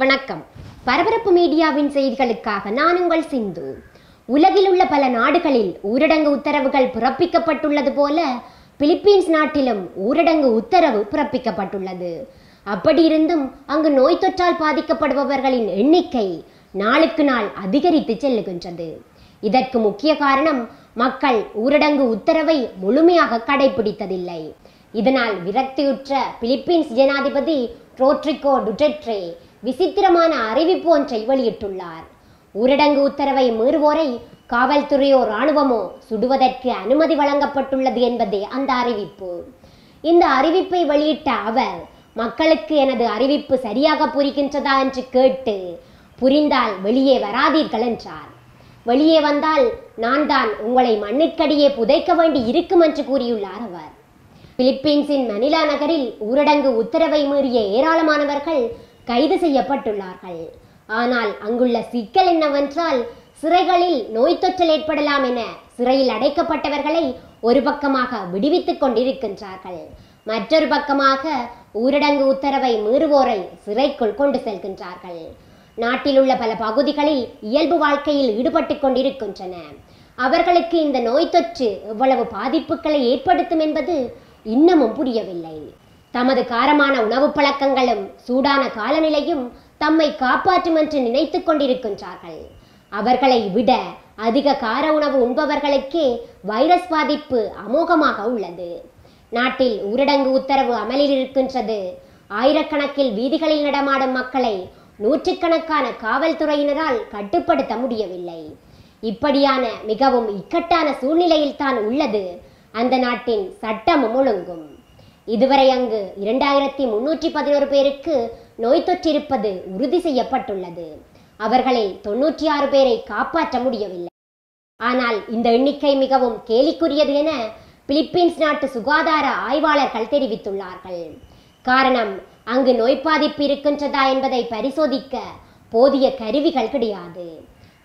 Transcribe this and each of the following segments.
வணக்கம். பரபரப்பு மீடியாவின் செய்திகளுக்காக நான் உங்கள் சிந்து. உலகில் உள்ள பல நாடுகளில் ஊரடங்கு உத்தரவுகள் பிறப்பிக்கப்பட்டுள்ளது போல பிலிப்பீன்ஸ் நாட்டிலும் ஊரடங்கு உத்தரவு பிறப்பிக்கப்பட்டுள்ளது. அப்படியிருந்தும் அங்கு நோய் தொற்றால் பாதிக்கப்படுபவர்களின் எண்ணிக்கை நாளுக்கு நாள் அதிகரித்து செல்லுகின்றது. இதற்கு முக்கிய காரணம் மக்கள் ஊரடங்கு உத்தரவை முழுமையாக கடைபிடித்ததில்லை இதனால் விரக்தியுற்ற பிலிப்பீன்ஸ் ஜனாதிபதி ரோட்ரிகோ டுடெட்ரே விசித்திரமான அறிவிப்பு ஒன்றை வெளியிட்டுள்ளார். ஊரடங்கு உத்தரவை மீறுவோரை காவல்துறையோ இராணுவமோ சுடுவதற்கு அனுமதி வழங்கப்பட்டுள்ளது என்பதே அந்த அறிவிப்பு. இந்த அறிவிப்பை வெளியிட்ட அவர் மக்களுக்கு எனது அறிவிப்பு சரியாக புரிகின்றதா என்று கேட்டு புரிந்தால் வெளியே வராதீர்கள் என்றார். வெளியே வந்தால் நான் தான் உங்களை மண்ணுக்கடியே புதைக்க வேண்டி இருக்கும் என்று கூறியுள்ளார் அவர். பிலிப்பீன்ஸின் மணிலா நகரில் ஊரடங்கு உத்தரவை மீறிய ஏராளமானவர்கள் கைது செய்யப்பட்டுள்ளார்கள். ஆனால் அங்குள்ள சிக்கல் என்னவென்றால் சிறைகளில் நோய் தொற்றல் ஏற்படலாம் என சிறையில் அடைக்கப்பட்டவர்களை ஒரு பக்கமாக விடுவித்துக் கொண்டிருக்கின்றார்கள். மற்றொரு பக்கமாக ஊரடங்கு உத்தரவை மீறுவோரை சிறைக்குள் கொண்டு செல்கின்றார்கள். நாட்டில் உள்ள பல பகுதிகளில் இயல்பு வாழ்க்கையில் ஈடுபட்டு கொண்டிருக்கின்றன. அவர்களுக்கு இந்த நோய் தொற்று எவ்வளவு பாதிப்புகளை ஏற்படுத்தும் என்பது இன்னமும் புரியவில்லை. தமது காரமான உணவு பழக்கங்களும் சூடான காலநிலையும் தம்மை காப்பாற்றும் என்று நினைத்துக் கொண்டிருக்கின்றார்கள். அவர்களை விட அதிக கார உணவு உண்பவர்களுக்கே வைரஸ் பாதிப்பு அமோகமாக உள்ளது. நாட்டில் ஊரடங்கு உத்தரவு அமலில் இருக்கின்றது. ஆயிரக்கணக்கில் வீதிகளில் நடமாடும் மக்களை நூற்றுக்கணக்கான காவல்துறையினரால் கட்டுப்படுத்த முடியவில்லை. இப்படியான மிகவும் இக்கட்டான சூழ்நிலையில் தான் உள்ளது. அந்த நாட்டின் சட்டமும் ஒழுங்கும். இதுவரை அங்கு இரண்டாயிரத்தி முன்னூற்றி பதினோரு பேருக்கு நோய் தொற்றிருப்பது உறுதி செய்யப்பட்டுள்ளது. அவர்களில் தொன்னூற்றி ஆறு பேரை காப்பாற்ற முடியவில்லை. ஆனால் இந்த எண்ணிக்கை மிகவும் கேலிக்குரியது என பிலிப்பீன்ஸ் நாட்டு சுகாதார ஆய்வாளர்கள் தெரிவித்துள்ளார்கள். காரணம் அங்கு நோய் பாதிப்பு இருக்கின்றதா என்பதை பரிசோதிக்க போதிய கருவிகள் கிடையாது.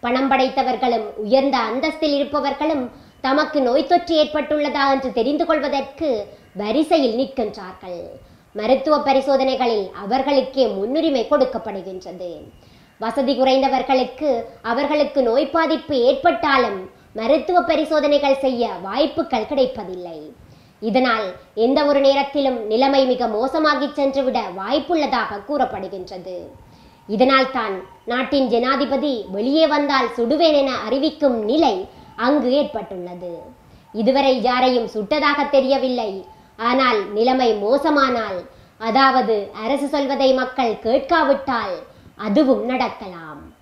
பணம் படைத்தவர்களும் உயர்ந்த அந்தஸ்தில் இருப்பவர்களும் தமக்கு நோய் தொற்று ஏற்பட்டுள்ளதா என்று தெரிந்து கொள்வதற்கு வரிசையில் நிற்கின்றார்கள். மருத்துவ பரிசோதனைகளில் அவர்களுக்கே முன்னுரிமை கொடுக்கப்படுகின்றது. வசதி குறைந்தவர்களுக்கு அவர்களுக்கு நோய் பாதிப்பு ஏற்பட்டாலும் மருத்துவ பரிசோதனைகள் செய்ய வாய்ப்புகள் கிடைப்பதில்லை. இதனால் எந்த ஒரு நேரத்திலும் நிலைமை மிக மோசமாகி சென்றுவிட வாய்ப்புள்ளதாக கூறப்படுகின்றது. இதனால் தான் நாட்டின் ஜனாதிபதி வெளியே வந்தால் சுடுவேன் என அறிவிக்கும் நிலை அங்கு ஏற்பட்டுள்ளது. இதுவரை யாரையும் சுட்டதாக தெரியவில்லை. ஆனால் நிலைமை மோசமானால் அதாவது அரசு சொல்வதை மக்கள் கேட்காவிட்டால் அதுவும் நடக்கலாம்.